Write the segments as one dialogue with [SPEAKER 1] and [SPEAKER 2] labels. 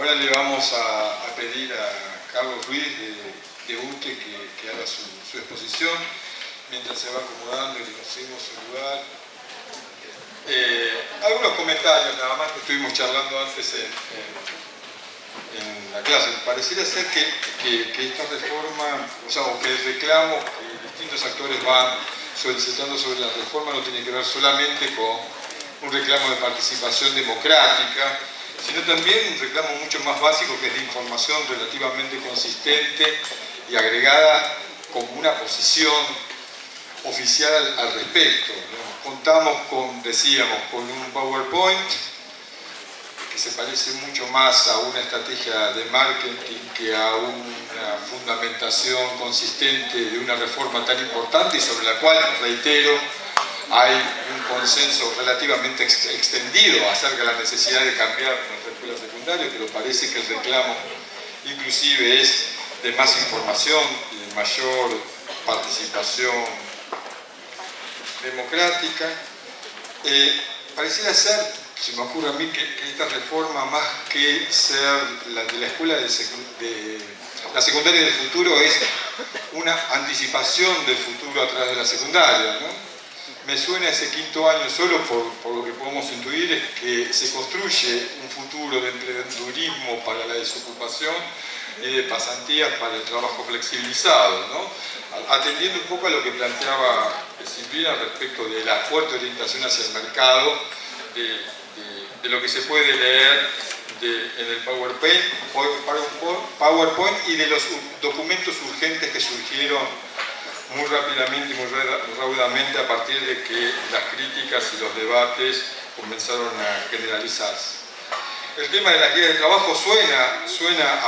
[SPEAKER 1] Ahora le vamos a, pedir a Carlos Ruiz de, de que, haga su, exposición, mientras se va acomodando y le conseguimos su lugar. Eh, algunos comentarios nada más que estuvimos charlando antes en, la clase. Pareciera ser que, esta reforma, o sea, que el reclamo que distintos actores van solicitando sobre la reforma no tiene que ver solamente con un reclamo de participación democrática, sino también un reclamo mucho más básico que es de información relativamente consistente y agregada como una posición oficial al, respecto. Contamos con, decíamos, con un PowerPoint que se parece mucho más a una estrategia de marketing que a una fundamentación consistente de una reforma tan importante y sobre la cual, reitero, hay un consenso relativamente extendido acerca de la necesidad de cambiar nuestra escuela secundaria, pero parece que el reclamo inclusive es de más información y de mayor participación democrática. Eh, pareciera ser, se me ocurre a mí, que, esta reforma, más que ser la de la escuela de, de la secundaria del futuro, es una anticipación del futuro a través de la secundaria. ¿no? Me suena ese quinto año solo por, lo que podemos intuir es que se construye un futuro de emprendedurismo para la desocupación y de pasantías para el trabajo flexibilizado, ¿no? atendiendo un poco a lo que planteaba Silvina respecto de la fuerte orientación hacia el mercado, de, lo que se puede leer en el PowerPoint, PowerPoint y de los documentos urgentes que surgieron muy rápidamente y muy raudamente a partir de que las críticas y los debates comenzaron a generalizarse. El tema de la guía de trabajo suena, suena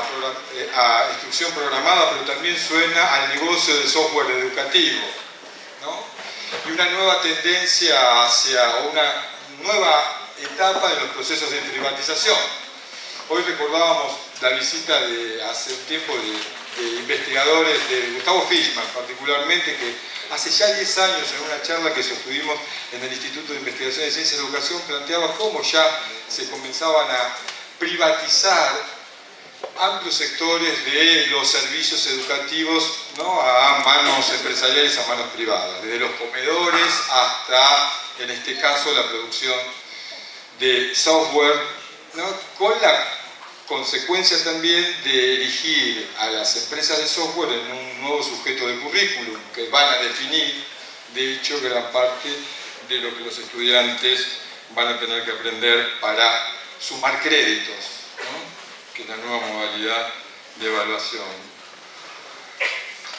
[SPEAKER 1] eh, a, instrucción programada, pero también suena al negocio del software educativo. Y una nueva tendencia hacia una nueva etapa en los procesos de privatización. Hoy recordábamos la visita de hace un tiempo de de investigadores, de Gustavo Fishman particularmente, que hace ya 10 años en una charla que sostuvimos en el Instituto de Investigación de Ciencia y Educación planteaba cómo ya se comenzaban a privatizar amplios sectores de los servicios educativos a manos empresariales, a manos privadas, desde los comedores hasta, en este caso, la producción de software, con la consecuencia también de erigir a las empresas de software en un nuevo sujeto de currículum que van a definir, de hecho, gran parte de lo que los estudiantes van a tener que aprender para sumar créditos, que es la nueva modalidad de evaluación.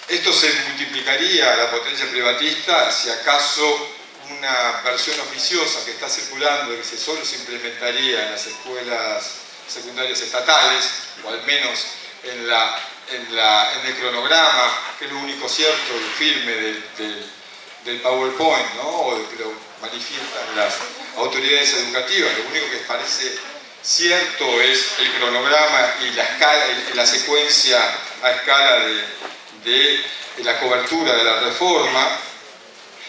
[SPEAKER 1] Esto se multiplicaría a la potencia privatista si acaso una versión oficiosa que está circulando y que solo se implementaría en las escuelas secundarias estatales, o al menos en, la, en, el cronograma, que es lo único cierto y firme del, PowerPoint, ¿no? o de que lo manifiestan las autoridades educativas. Lo único que parece cierto es el cronograma y la, escala, la secuencia a escala de, de, la cobertura de la reforma.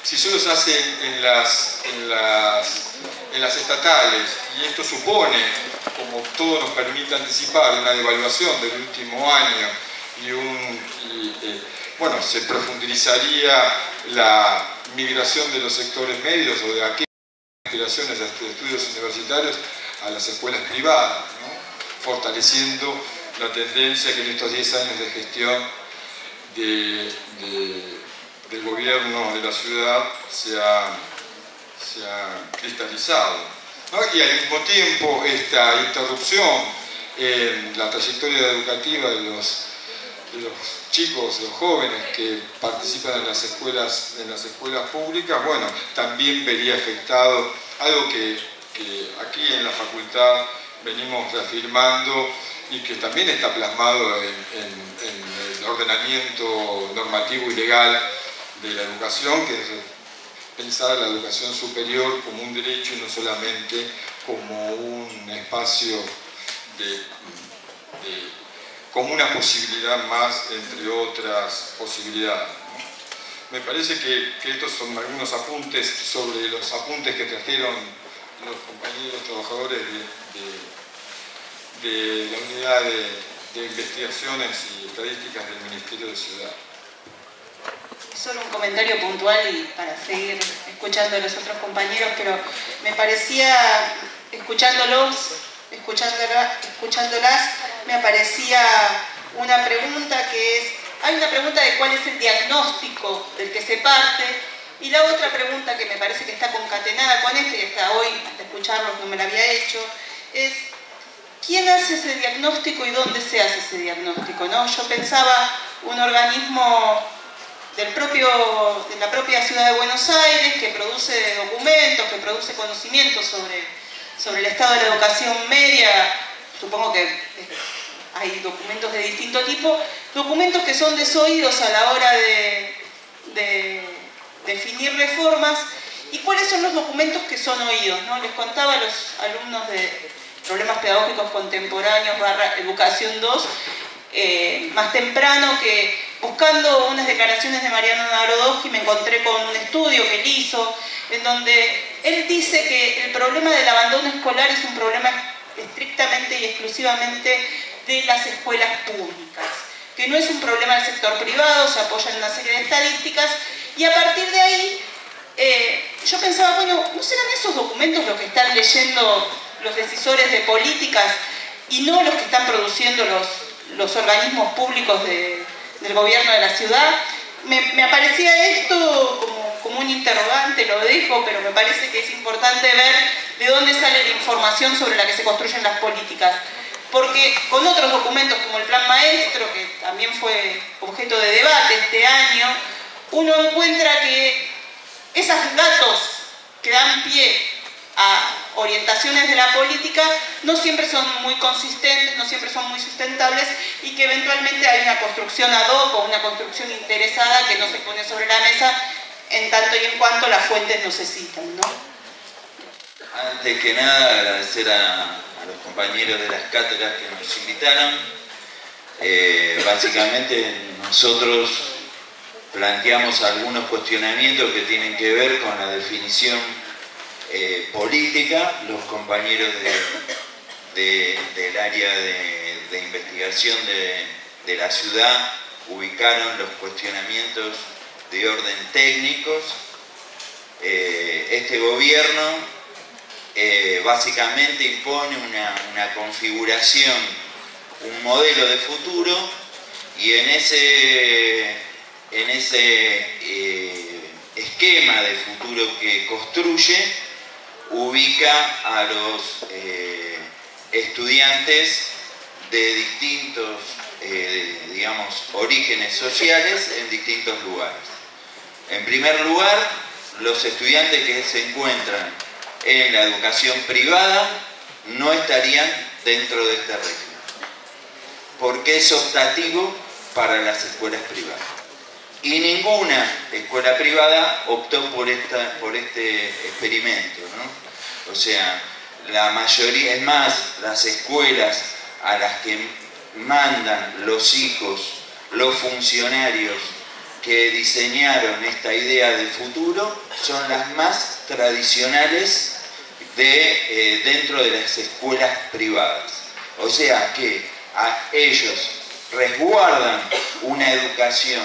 [SPEAKER 1] Si solo se hace en las, estatales, y esto supone como todo nos permite anticipar, una devaluación del último año y un... Eh, bueno, se profundizaría la migración de los sectores medios o de aquellas aspiraciones de estudios universitarios a las escuelas privadas, fortaleciendo la tendencia que en estos 10 años de gestión del gobierno de la ciudad se ha cristalizado y al mismo tiempo esta interrupción en la trayectoria educativa de los, chicos, de los jóvenes que participan en las escuelas, en las escuelas públicas, bueno, también vería afectado algo que, aquí en la facultad venimos reafirmando y que también está plasmado en el ordenamiento normativo y legal de la educación, que es pensar la educación superior como un derecho y no solamente como un espacio de, como una posibilidad más entre otras posibilidades. Me parece que, estos son algunos apuntes sobre los apuntes que trajeron los compañeros trabajadores de, de la unidad de, investigaciones y estadísticas del Ministerio de Ciudad.
[SPEAKER 2] Solo un comentario puntual y para seguir escuchando a los otros compañeros, pero me parecía, escuchándolos, escuchándolas, me aparecía una pregunta que es, hay una pregunta de cuál es el diagnóstico del que se parte, y la otra pregunta que me parece que está concatenada con esta, y hasta hoy, hasta escucharlos no me la había hecho, es ¿quién hace ese diagnóstico y dónde se hace ese diagnóstico? ¿no? Yo pensaba un organismo del propio, de la propia ciudad de Buenos Aires que produce documentos, que produce conocimientos sobre, sobre el estado de la educación media, supongo que hay documentos de distinto tipo, documentos que son desoídos a la hora de, de definir reformas. ¿Y cuáles son los documentos que son oídos? ¿no? Les contaba a los alumnos de problemas pedagógicos contemporáneos barra educación 2, eh, más temprano que buscando unas declaraciones de Mariano Narodowski me encontré con un estudio que él hizo en donde él dice que el problema del abandono escolar es un problema estrictamente y exclusivamente de las escuelas públicas, que no es un problema del sector privado, se apoya en una serie de estadísticas y a partir de ahí eh, yo pensaba, bueno, ¿no serán esos documentos los que están leyendo los decisores de políticas y no los que están produciendo los, los organismos públicos del gobierno de la ciudad? Me, aparecía esto como, como, un interrogante, lo dejo, pero me parece que es importante ver de dónde sale la información sobre la que se construyen las políticas porque con otros documentos como el Plan Maestro, que también fue objeto de debate este año, uno encuentra que esos datos que dan pie a orientaciones de la política no siempre son muy consistentes, no siempre son muy sustentables y que eventualmente hay una construcción ad hoc o una construcción interesada que no se pone sobre la mesa en tanto y en cuanto las fuentes no se citan. ¿no?
[SPEAKER 3] Antes que nada agradecer a, los compañeros de las cátedras que nos invitaron. Eh, básicamente nosotros planteamos algunos cuestionamientos que tienen que ver con la definición eh, política. Los compañeros del área de, investigación de, la ciudad ubicaron los cuestionamientos de orden técnicos. Eh, este gobierno eh, básicamente impone una, configuración, un modelo de futuro y en ese, en ese esquema de futuro que construye ubica a los eh, estudiantes de distintos, digamos, orígenes sociales en distintos lugares. En primer lugar, los estudiantes que se encuentran en la educación privada no estarían dentro de este régimen, porque es optativo para las escuelas privadas. Y ninguna escuela privada optó por, esta, por este experimento. ¿no? O sea, la mayoría, es más, las escuelas a las que mandan los hijos, los funcionarios que diseñaron esta idea de futuro, son las más tradicionales de, eh, dentro de las escuelas privadas. O sea que a ellos resguardan una educación,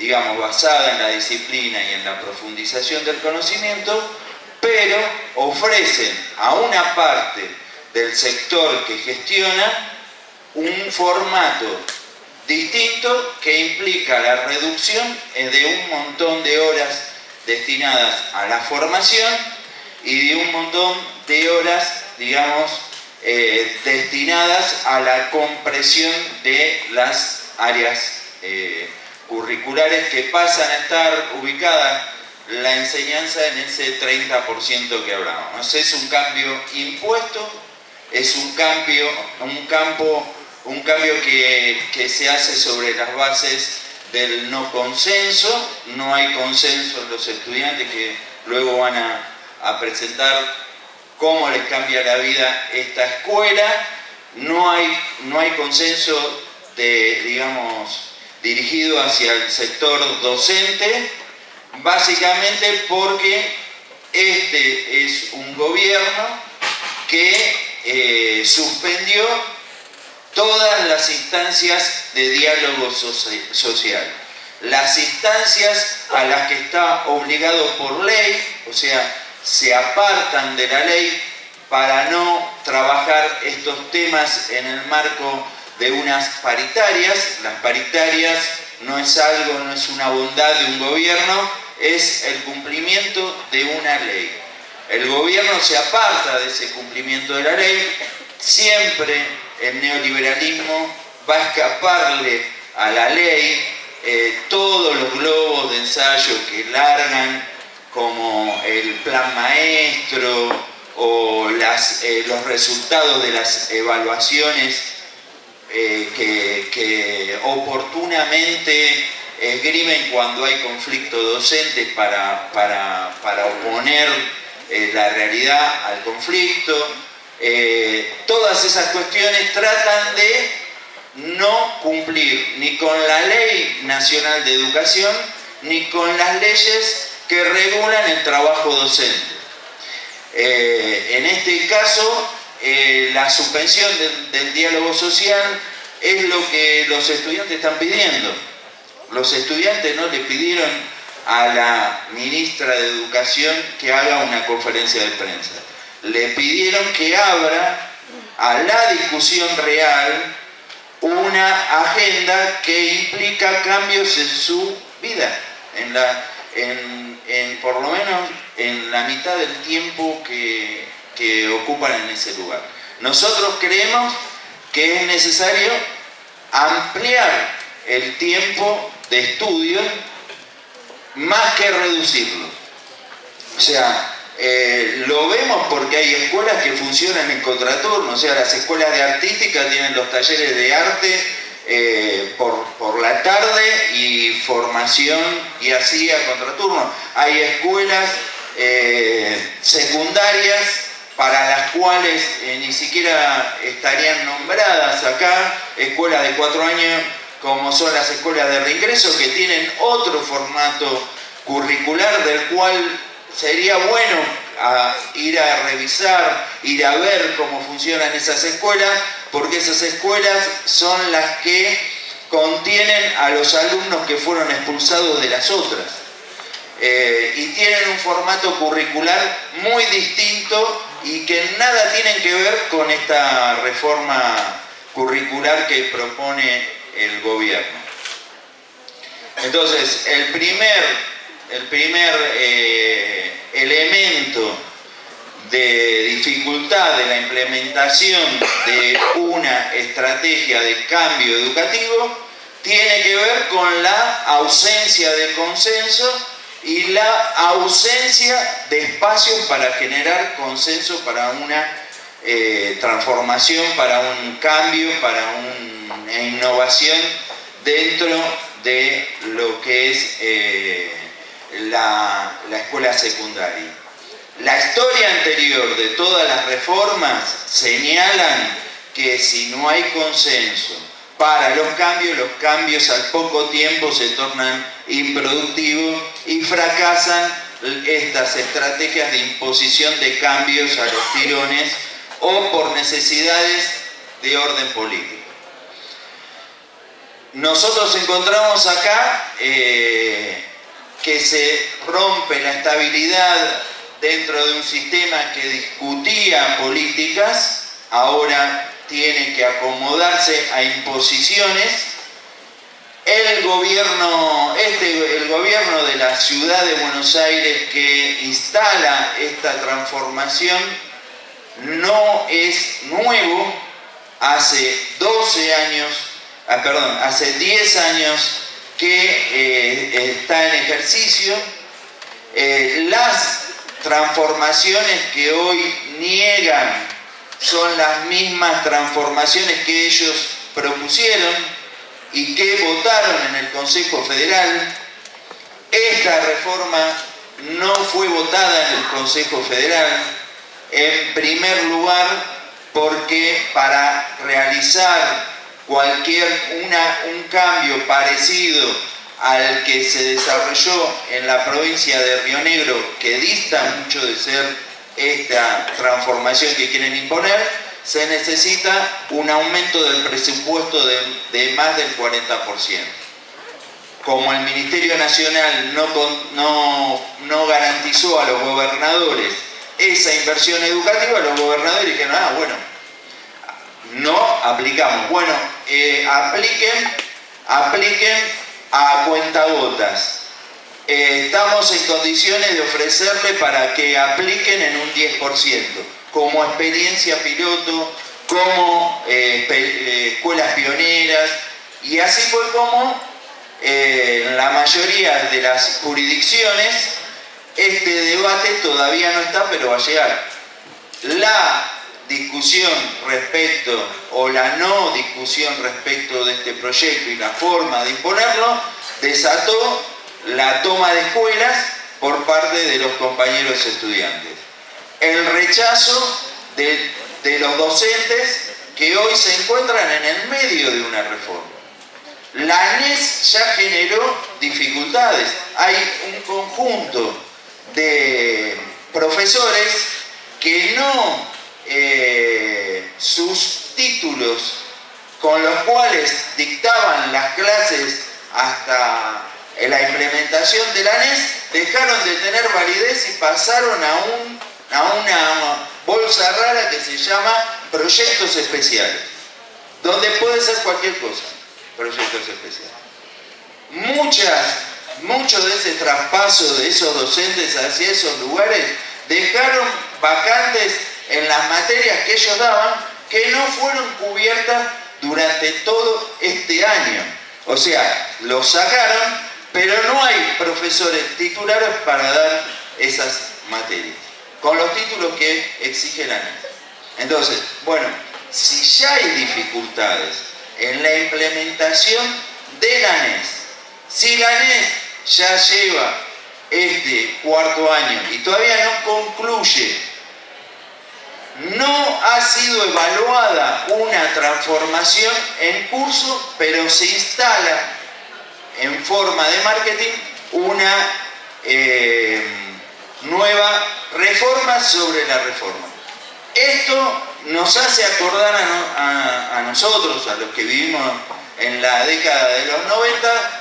[SPEAKER 3] digamos, basada en la disciplina y en la profundización del conocimiento, pero ofrecen a una parte del sector que gestiona un formato distinto que implica la reducción de un montón de horas destinadas a la formación y de un montón de horas, digamos, eh, destinadas a la compresión de las áreas eh, curriculares que pasan a estar ubicadas la enseñanza en ese 30% que hablamos. Es un cambio impuesto, es un cambio, un campo, un cambio que, que se hace sobre las bases del no consenso, no hay consenso en los estudiantes que luego van a a presentar cómo les cambia la vida esta escuela. No hay, no hay consenso de, digamos, dirigido hacia el sector docente, básicamente porque este es un gobierno que eh, suspendió todas las instancias de diálogo social, las instancias a las que está obligado por ley, o sea, se apartan de la ley para no trabajar estos temas en el marco de unas paritarias. Las paritarias no es algo, no es una bondad de un gobierno, es el cumplimiento de una ley. El gobierno se aparta de ese cumplimiento de la ley, siempre el neoliberalismo va a escaparle a la ley eh, todos los globos de ensayo que largan como el plan maestro o eh, los resultados de las evaluaciones eh, que, oportunamente esgrimen cuando hay conflicto docentes para, para, oponer eh, la realidad al conflicto. todas esas cuestiones tratan de no cumplir ni con la ley nacional de educación ni con las leyes que regulan el trabajo docente. Eh, en este caso, eh, la suspensión del, diálogo social es lo que los estudiantes están pidiendo. Los estudiantes no le pidieron a la ministra de Educación que haga una conferencia de prensa. Le pidieron que abra a la discusión real una agenda que implica cambios en su vida, en la, en, por lo menos en la mitad del tiempo que, que ocupan en ese lugar. Nosotros creemos que es necesario ampliar el tiempo de estudio más que reducirlo. O sea, eh, lo vemos porque hay escuelas que funcionan en contraturno, o sea, las escuelas de artística tienen los talleres de arte eh, por, la tarde y formación y así a contraturno. Hay escuelas eh, secundarias para las cuales eh, ni siquiera estarían nombradas acá, escuelas de cuatro años como son las escuelas de reingreso que tienen otro formato curricular del cual sería bueno ir a revisar, ir a ver cómo funcionan esas escuelas, porque esas escuelas son las que contienen a los alumnos que fueron expulsados de las otras. Eh, y tienen un formato curricular muy distinto y que nada tienen que ver con esta reforma curricular que propone el gobierno. Entonces, el primer, el primer eh, elemento de dificultad de la implementación de una estrategia de cambio educativo tiene que ver con la ausencia de consenso y la ausencia de espacios para generar consenso para una eh, transformación, para un cambio, para una innovación dentro de lo que es eh, la escuela secundaria. La historia anterior de todas las reformas señalan que si no hay consenso para los cambios, los cambios al poco tiempo se tornan improductivos y fracasan estas estrategias de imposición de cambios a los tirones o por necesidades de orden político. Nosotros encontramos acá eh, que se rompe la estabilidad dentro de un sistema que discutía políticas, ahora tiene que acomodarse a imposiciones. El gobierno, este, el gobierno de la ciudad de Buenos Aires que instala esta transformación no es nuevo, hace 12 años, ah, perdón, hace 10 años que eh, está en ejercicio. Eh, las transformaciones que hoy niegan son las mismas transformaciones que ellos propusieron y que votaron en el Consejo Federal. Esta reforma no fue votada en el Consejo Federal, en primer lugar porque para realizar cualquier una, un cambio parecido al que se desarrolló en la provincia de Río Negro, que dista mucho de ser esta transformación que quieren imponer, se necesita un aumento del presupuesto de, más del 40%. Como el Ministerio Nacional no, no, no garantizó a los gobernadores esa inversión educativa, los gobernadores dijeron, ah, bueno, no aplicamos. Bueno, eh, apliquen, apliquen a cuentagotas. Eh, estamos en condiciones de ofrecerle para que apliquen en un 10%, como experiencia piloto, como eh, escuelas pioneras, y así fue como en la mayoría de las jurisdicciones este debate todavía no está, pero va a llegar. La discusión respecto o la no discusión respecto de este proyecto y la forma de imponerlo desató la toma de escuelas por parte de los compañeros estudiantes. El rechazo de, de los docentes que hoy se encuentran en el medio de una reforma. La ANES ya generó dificultades. Hay un conjunto de profesores que no eh, sus títulos con los cuales dictaban las clases hasta la implementación de la NES dejaron de tener validez y pasaron a, un, a una bolsa rara que se llama proyectos especiales, donde puede ser cualquier cosa, proyectos especiales. Muchas, mucho de ese traspaso de esos docentes hacia esos lugares dejaron vacantes en las materias que ellos daban que no fueron cubiertas durante todo este año. O sea, los sacaron, pero no hay profesores titulares para dar esas materias, con los títulos que exige la NES. Entonces, bueno, si ya hay dificultades en la implementación de la NES, si la NES ya lleva este cuarto año y todavía no concluye no ha sido evaluada una transformación en curso, pero se instala en forma de marketing una eh, nueva reforma sobre la reforma. Esto nos hace acordar a, nosotros, a los que vivimos en la década de los 90,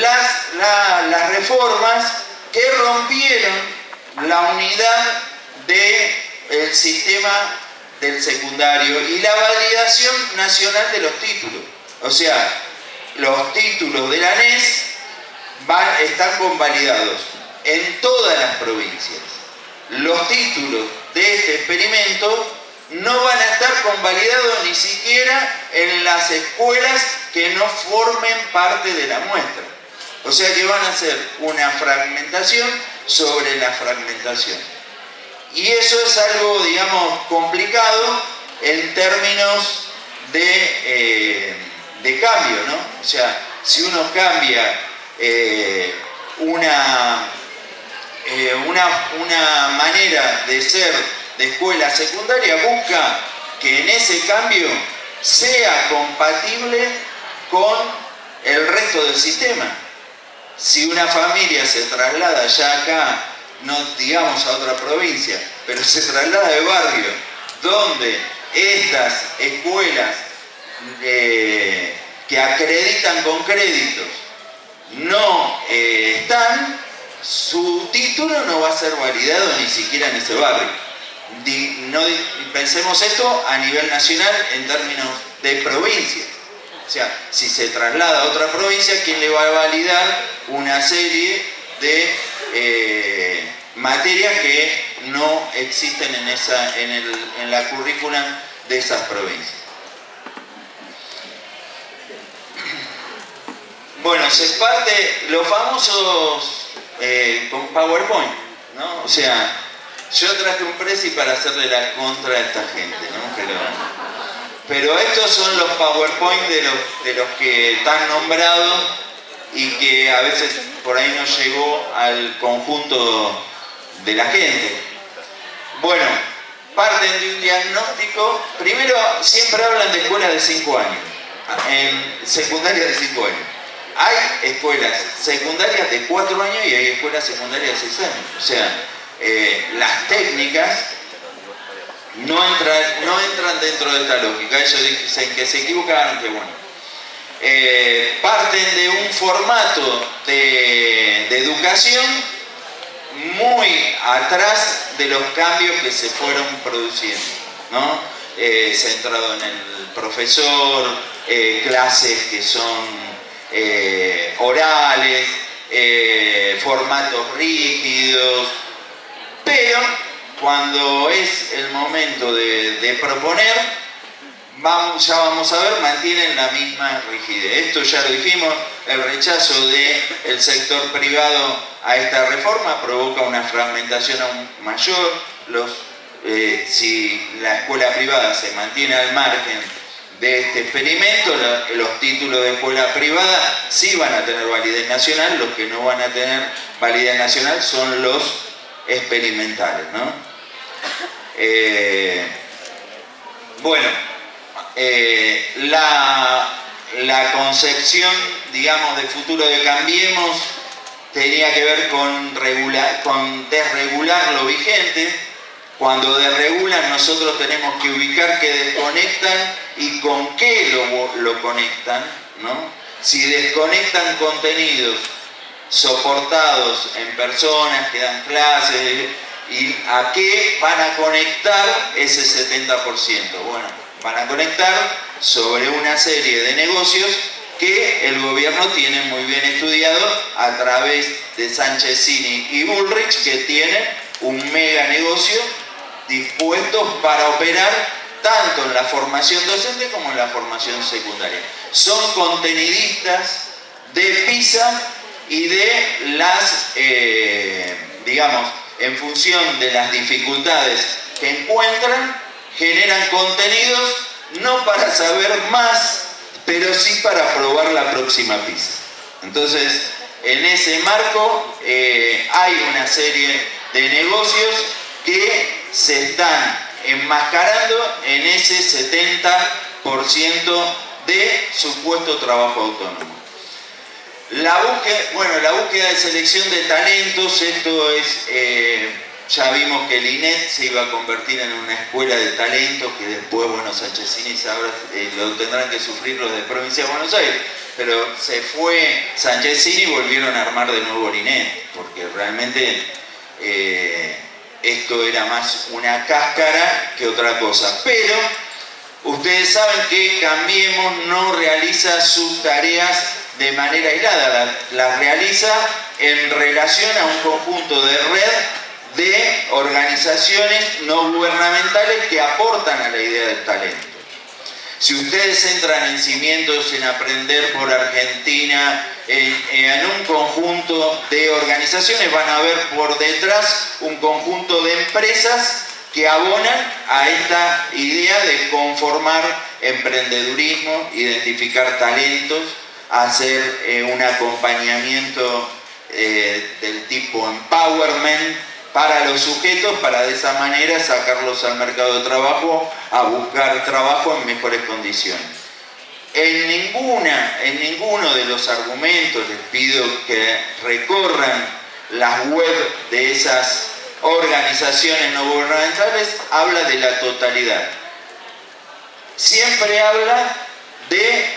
[SPEAKER 3] las, las reformas que rompieron la unidad de el sistema del secundario y la validación nacional de los títulos. O sea, los títulos de la NES van, están convalidados en todas las provincias. Los títulos de este experimento no van a estar convalidados ni siquiera en las escuelas que no formen parte de la muestra. O sea que van a ser una fragmentación sobre la fragmentación. Y eso es algo, digamos, complicado en términos de, eh, cambio, ¿no? O sea, si uno cambia eh, una, eh, una, una manera de ser de escuela secundaria, busca que en ese cambio sea compatible con el resto del sistema. Si una familia se traslada ya acá no digamos a otra provincia, pero se traslada de barrio, donde estas escuelas que acreditan con créditos no eh, están, su título no va a ser validado ni siquiera en ese barrio. no, pensemos esto a nivel nacional en términos de provincia. O sea, si se traslada a otra provincia, ¿quién le va a validar una serie de eh, materias que no existen en, esa, en, la currícula de esas provincias. Bueno, se parte los famosos eh, con PowerPoint, ¿no? O sea, yo traje un presi para hacerle la contra a esta gente, ¿no? Pero, pero estos son los PowerPoint de los, de los que están nombrados y que a veces por ahí no llegó al conjunto de la gente. Bueno, parten de un diagnóstico. Primero, siempre hablan de escuelas de 5 años, en secundaria de 5 años. Hay escuelas secundarias de 4 años y hay escuelas secundarias de 6 años. O sea, eh, las técnicas no, entran, no entran dentro de esta lógica. Ellos dicen que se equivocaron, que bueno. Eh, parten de un formato de, educación muy atrás de los cambios que se fueron produciendo, ¿no? Eh, centrado en el profesor, clases que son orales, formatos rígidos, pero cuando es el momento de, proponer, vamos, ya vamos a ver, mantienen la misma rigidez. Esto ya lo dijimos, el rechazo del sector privado a esta reforma provoca una fragmentación aún mayor. Los, eh, si la escuela privada se mantiene al margen de este experimento, los títulos de escuela privada sí van a tener validez nacional, los que no van a tener validez nacional son los experimentales. ¿no? Eh, bueno, eh, la, concepción, digamos, del futuro de Cambiemos tenía que ver con, con desregular lo vigente. Cuando desregulan nosotros tenemos que ubicar qué desconectan y con qué lo, lo conectan. ¿no? Si desconectan contenidos soportados en personas que dan clases, ¿Y a qué van a conectar ese 70%? Bueno, van a conectar sobre una serie de negocios que el gobierno tiene muy bien estudiado a través de Sánchezini y Bullrich, que tienen un mega negocio dispuestos para operar tanto en la formación docente como en la formación secundaria. Son contenidistas de PISA y de las, eh, digamos, en función de las dificultades que encuentran, generan contenidos no para saber más, pero sí para probar la próxima pista. Entonces, en ese marco eh, hay una serie de negocios que se están enmascarando en ese 70% de supuesto trabajo autónomo. La búsqueda, bueno, la búsqueda de selección de talentos, esto es, eh, ya vimos que el INET se iba a convertir en una escuela de talentos que después, bueno, Sanchezini ahora eh, lo tendrán que sufrir los de provincia de Buenos Aires, pero se fue Sanchezini y volvieron a armar de nuevo el INET, porque realmente eh, esto era más una cáscara que otra cosa. Pero ustedes saben que Cambiemos no realiza sus tareas de manera aislada, la, realiza en relación a un conjunto de red de organizaciones no gubernamentales que aportan a la idea del talento. Si ustedes entran en cimientos, en aprender por Argentina, en, un conjunto de organizaciones, van a ver por detrás un conjunto de empresas que abonan a esta idea de conformar emprendedurismo, identificar talentos hacer eh, un acompañamiento eh, del tipo empowerment para los sujetos para de esa manera sacarlos al mercado de trabajo a buscar trabajo en mejores condiciones. En, ninguna, en ninguno de los argumentos les pido que recorran las web de esas organizaciones no gubernamentales, habla de la totalidad. Siempre habla de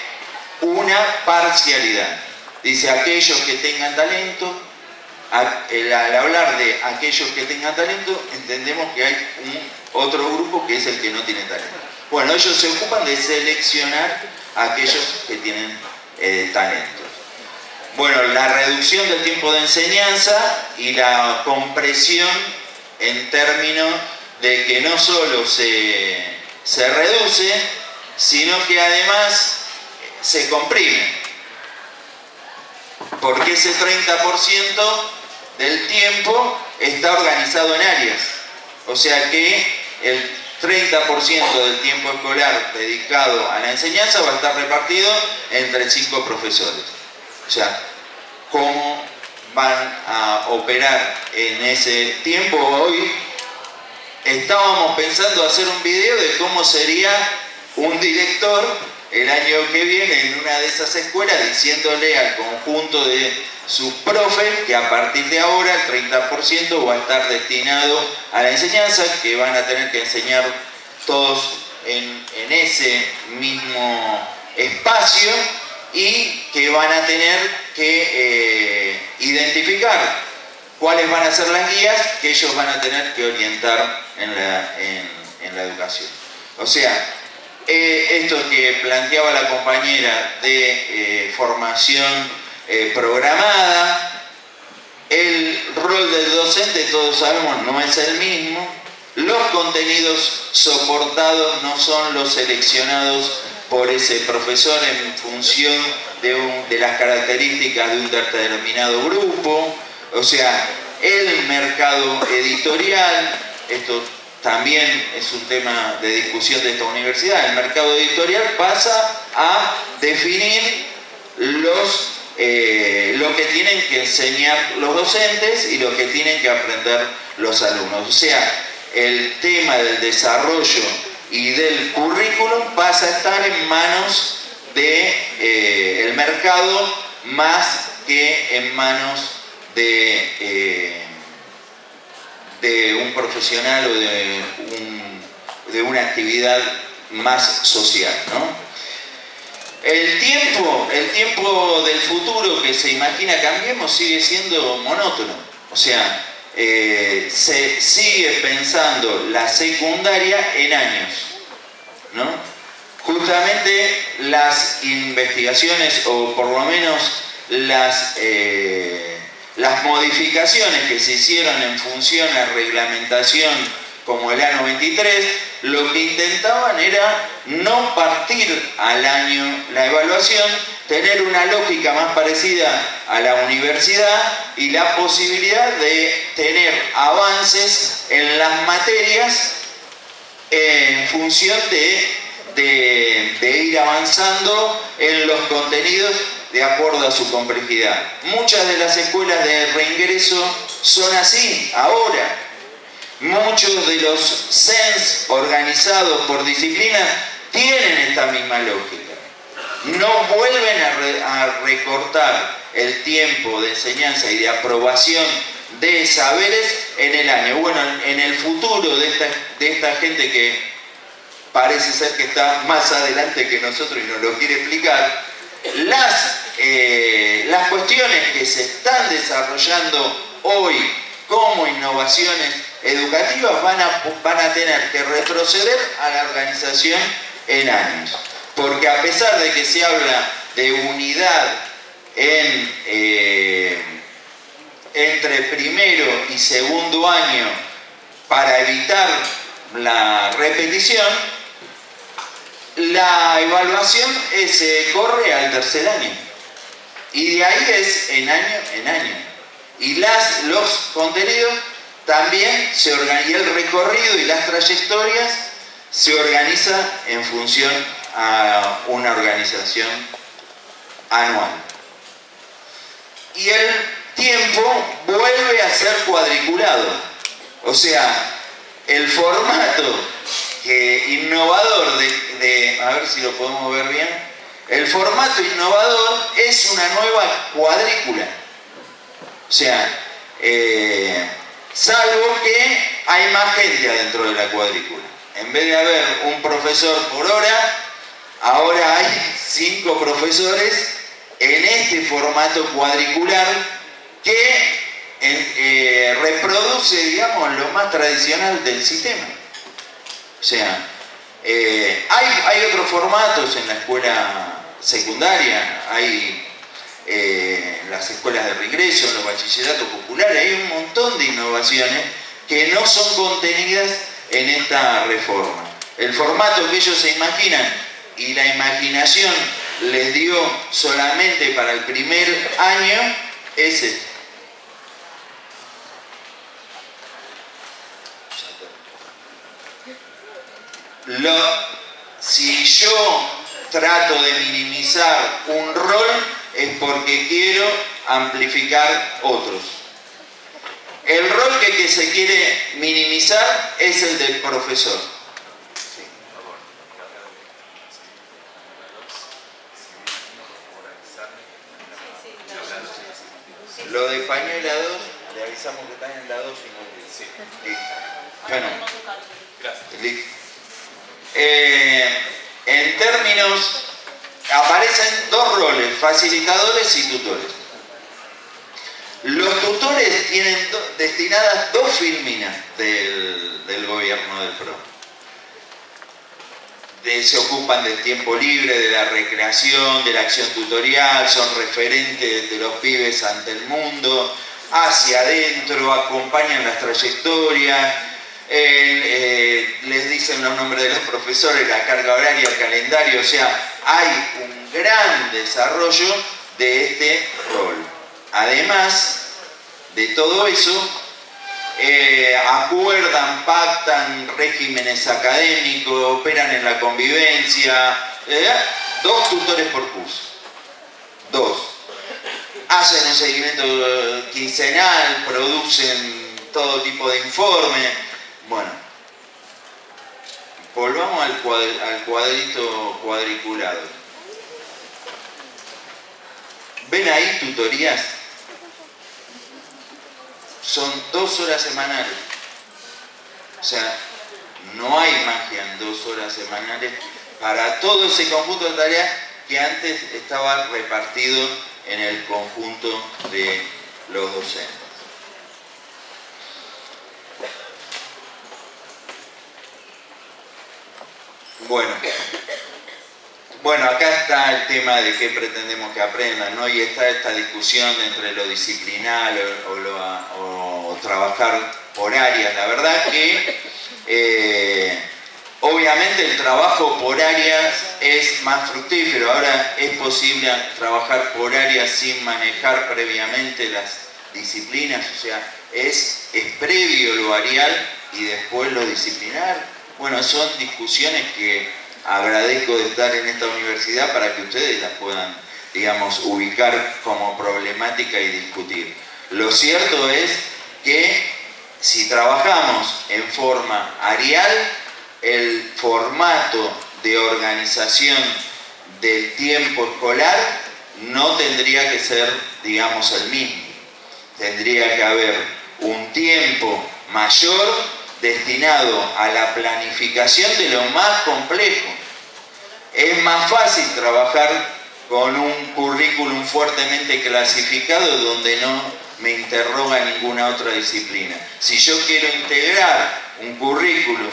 [SPEAKER 3] una parcialidad. Dice aquellos que tengan talento, al hablar de aquellos que tengan talento, entendemos que hay un otro grupo que es el que no tiene talento. Bueno, ellos se ocupan de seleccionar a aquellos que tienen eh, talento. Bueno, la reducción del tiempo de enseñanza y la compresión en términos de que no solo se, se reduce, sino que además se comprime. Porque ese 30% del tiempo está organizado en áreas. O sea que el 30% del tiempo escolar dedicado a la enseñanza va a estar repartido entre cinco profesores. O sea, ¿cómo van a operar en ese tiempo hoy? Estábamos pensando hacer un video de cómo sería un director el año que viene en una de esas escuelas diciéndole al conjunto de sus profes que a partir de ahora el 30% va a estar destinado a la enseñanza, que van a tener que enseñar todos en, ese mismo espacio y que van a tener que eh, identificar cuáles van a ser las guías que ellos van a tener que orientar en la, educación. O sea, eh, esto que planteaba la compañera de eh, formación programada, el rol del docente, todos sabemos, no es el mismo. Los contenidos soportados no son los seleccionados por ese profesor en función de, las características de un determinado grupo. O sea, el mercado editorial, esto también es un tema de discusión de esta universidad, el mercado editorial pasa a definir los eh, lo que tienen que enseñar los docentes y lo que tienen que aprender los alumnos. O sea, el tema del desarrollo y del currículum pasa a estar en manos del de, eh, mercado más que en manos de, eh, de un profesional o de, una actividad más social. ¿no? El tiempo, el tiempo del futuro que se imagina Cambiemos sigue siendo monótono. O sea, eh, se sigue pensando la secundaria en años. ¿no? Justamente las investigaciones, o por lo menos las, eh, las modificaciones que se hicieron en función a reglamentación como el año 23, lo que intentaban era no partir al año la evaluación, tener una lógica más parecida a la universidad y la posibilidad de tener avances en las materias en función de, de ir avanzando en los contenidos de acuerdo a su complejidad. Muchas de las escuelas de reingreso son así ahora Muchos de los SENS organizados por disciplina tienen esta misma lógica. No vuelven a, recortar el tiempo de enseñanza y de aprobación de saberes en el año. Bueno, en el futuro de esta, gente que parece ser que está más adelante que nosotros y nos lo quiere explicar, las, eh, las cuestiones que se están desarrollando hoy como innovaciones educativas van a, van a tener que retroceder a la organización en años. Porque a pesar de que se habla de unidad eh, entre primero y segundo año para evitar la repetición, la evaluación se corre al tercer año. Y de ahí es en año en año. Y las, los contenidos también se organiza, el recorrido y las trayectorias se organiza en función a una organización anual. Y el tiempo vuelve a ser cuadriculado. O sea, el formato innovador de, a ver si lo podemos ver bien, el formato innovador es una nueva cuadrícula. O sea, eh, Salvo que hay más gente adentro de la cuadrícula. En vez de haber un profesor por hora, ahora hay cinco profesores en este formato cuadricular que eh, reproduce, digamos, lo más tradicional del sistema. O sea, eh, hay, hay otros formatos en la escuela secundaria, hay eh, las escuelas de regreso, los bachilleratos populares, hay un montón de innovaciones que no son contenidas en esta reforma. El formato que ellos se imaginan y la imaginación les dio solamente para el primer año es este. si yo trato de minimizar un rol, es porque quiero amplificar otros. El rol que, se quiere minimizar es el del profesor. Lo de paño y la 2, le avisamos que están en la 2 y no. Sí. Bueno, gracias. Eh, en términos, aparecen dos roles, facilitadores y tutores. Los tutores tienen destinadas dos filminas del, del gobierno del PRO se ocupan del tiempo libre, de la recreación, de la acción tutorial, son referentes de los pibes ante el mundo, hacia adentro, acompañan las trayectorias, eh, les dicen los nombres de los profesores, la carga horaria, el calendario, o sea, hay un gran desarrollo de este rol. Además de todo eso, eh, acuerdan, pactan regímenes académicos, operan en la convivencia. Dos tutores por curso. Dos. Hacen un seguimiento quincenal, producen todo tipo de informes. Bueno, volvamos al, cuadrito cuadriculado. ¿Ven ahí tutorías? son dos horas semanales. O sea, no hay magia en dos horas semanales para todo ese conjunto de tareas que antes estaba repartido en el conjunto de los docentes. Bueno, bueno, acá está el tema de qué pretendemos que aprendan, ¿no? Y está esta discusión entre lo disciplinar o, trabajar por áreas. La verdad que eh, obviamente el trabajo por áreas es más fructífero. Ahora es posible trabajar por áreas sin manejar previamente las disciplinas, o sea, es, es previo lo arial y después lo disciplinar. Bueno, son discusiones que agradezco de estar en esta universidad para que ustedes las puedan, digamos, ubicar como problemática y discutir. Lo cierto es que si trabajamos en forma arial, el formato de organización del tiempo escolar no tendría que ser, digamos, el mismo. Tendría que haber un tiempo mayor destinado a la planificación de lo más complejo. Es más fácil trabajar con un currículum fuertemente clasificado donde no me interroga ninguna otra disciplina. Si yo quiero integrar un currículum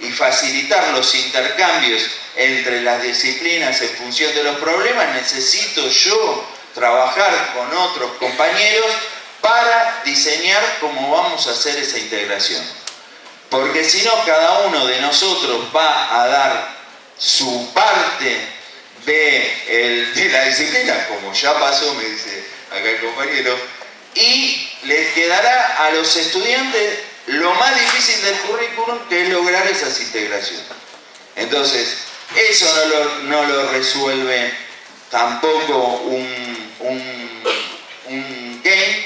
[SPEAKER 3] y facilitar los intercambios entre las disciplinas en función de los problemas, necesito yo trabajar con otros compañeros para diseñar cómo vamos a hacer esa integración. Porque si no, cada uno de nosotros va a dar su parte de, la disciplina, como ya pasó, me dice acá el compañero, y les quedará a los estudiantes lo más difícil del currículum, que es lograr esas integraciones. Entonces, eso no lo, resuelve tampoco un, un, game,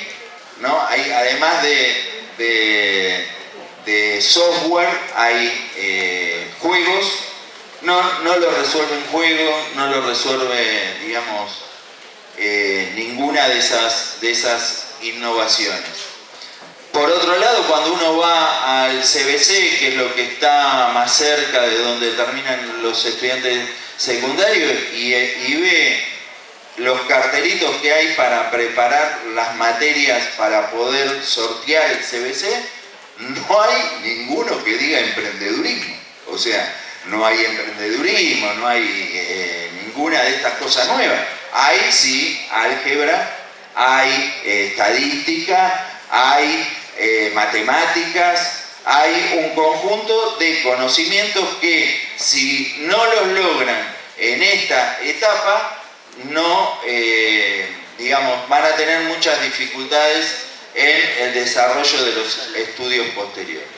[SPEAKER 3] ¿no? Hay, además de de software, hay eh, juegos, no, no lo resuelve un juego, no lo resuelve, digamos, eh, ninguna de esas, de esas innovaciones. Por otro lado, cuando uno va al CBC, que es lo que está más cerca de donde terminan los estudiantes secundarios, y, y ve los cartelitos que hay para preparar las materias para poder sortear el CBC, no hay ninguno que diga emprendedurismo. O sea, no hay emprendedurismo, no hay eh, ninguna de estas cosas nuevas. Hay sí álgebra, hay eh, estadística, hay eh, matemáticas, hay un conjunto de conocimientos que si no los logran en esta etapa, no, digamos, van a tener muchas dificultades en el desarrollo de los estudios posteriores.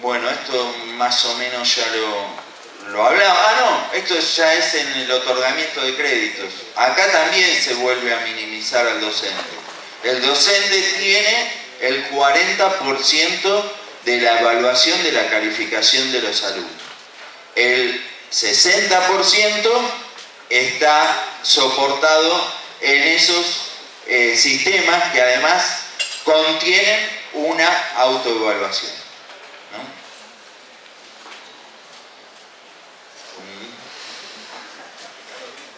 [SPEAKER 3] Bueno, esto más o menos ya lo, lo hablaba. Ah, no, esto ya es en el otorgamiento de créditos. Acá también se vuelve a minimizar al docente. El docente tiene el 40% de la evaluación de la calificación de los alumnos. El 60% está soportado en esos eh, sistemas que además contienen una autoevaluación.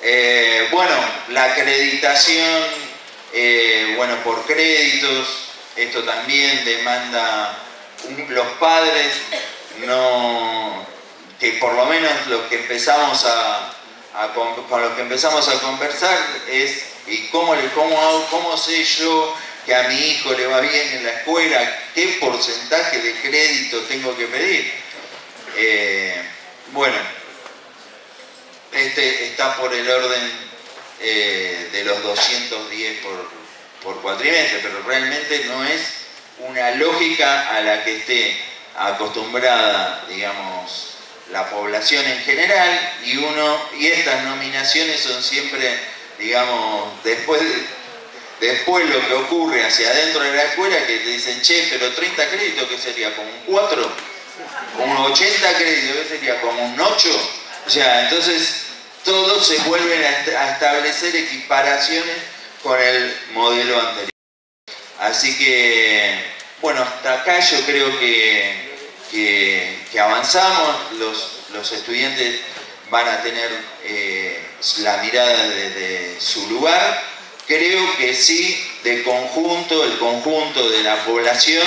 [SPEAKER 3] Eh, bueno, la acreditación, eh, bueno, por créditos, esto también demanda los padres, no, que por lo menos los que empezamos a, con, con que empezamos a conversar es ¿y cómo, le, cómo, cómo sé yo que a mi hijo le va bien en la escuela? ¿Qué porcentaje de crédito tengo que pedir? Eh, bueno, este está por el orden eh, de los 210 por, por cuatrimestre, pero realmente no es una lógica a la que esté acostumbrada, digamos, la población en general y uno y estas nominaciones son siempre, digamos, después después lo que ocurre hacia adentro de la escuela que te dicen, "Che, pero 30 créditos que sería como un 4, como un 80 créditos que sería como un 8." O sea, entonces todos se vuelven a establecer equiparaciones con el modelo anterior. Así que, bueno, hasta acá yo creo que que, avanzamos, los, estudiantes van a tener eh, la mirada desde su lugar. Creo que sí, de conjunto, el conjunto de la población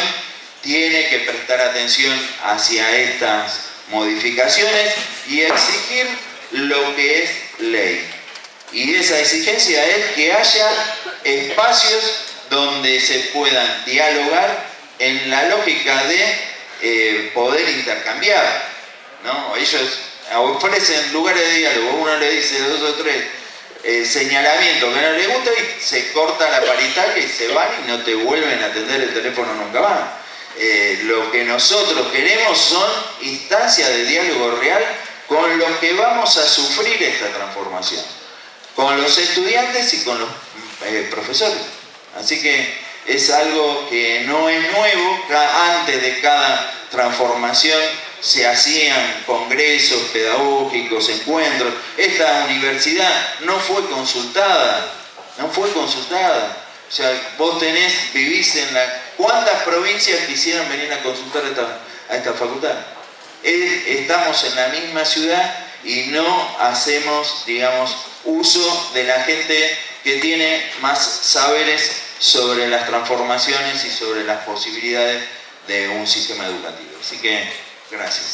[SPEAKER 3] tiene que prestar atención hacia estas modificaciones y exigir lo que es ley. Y esa exigencia es que haya espacios donde se puedan dialogar en la lógica de eh, poder intercambiar. ¿no? Ellos ofrecen lugares de diálogo, uno le dice dos o tres eh, señalamientos que no le gusta y se corta la paritaria y se van y no te vuelven a atender el teléfono nunca más. Eh, lo que nosotros queremos son instancias de diálogo real con los que vamos a sufrir esta transformación, con los estudiantes y con los profesores. Así que es algo que no es nuevo, antes de cada transformación se hacían congresos pedagógicos, encuentros. Esta universidad no fue consultada, no fue consultada. O sea, vos tenés, vivís en la... ¿Cuántas provincias quisieran venir a consultar a esta facultad? estamos en la misma ciudad y no hacemos, digamos, uso de la gente que tiene más saberes sobre las transformaciones y sobre las posibilidades de un sistema educativo. Así que, Gracias.